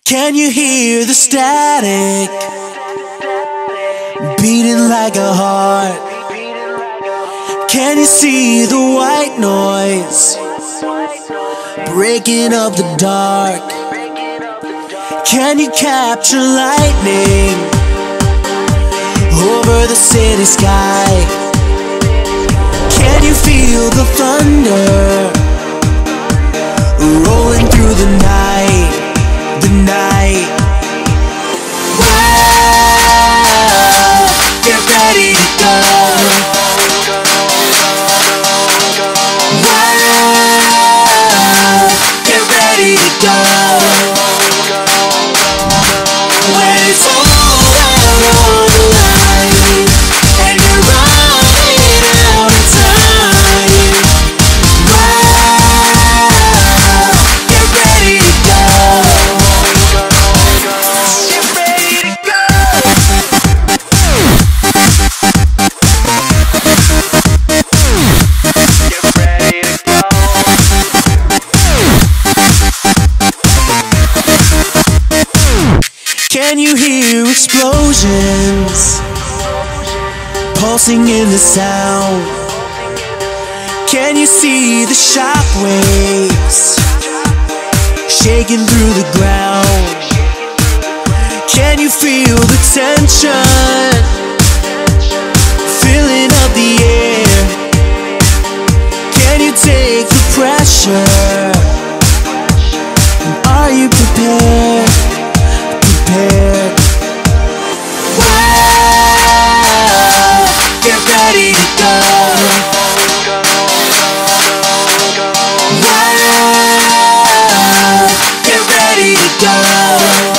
Can you hear the static beating like a heart? Can you see the white noise breaking up the dark? Can you capture lightning over the city sky? Can you feel the thunder rolling through the night? Can you hear explosions pulsing in the sound? Can you see the shock waves shaking through the ground? Can you feel the tension filling up the air? Can you take the pressure Go.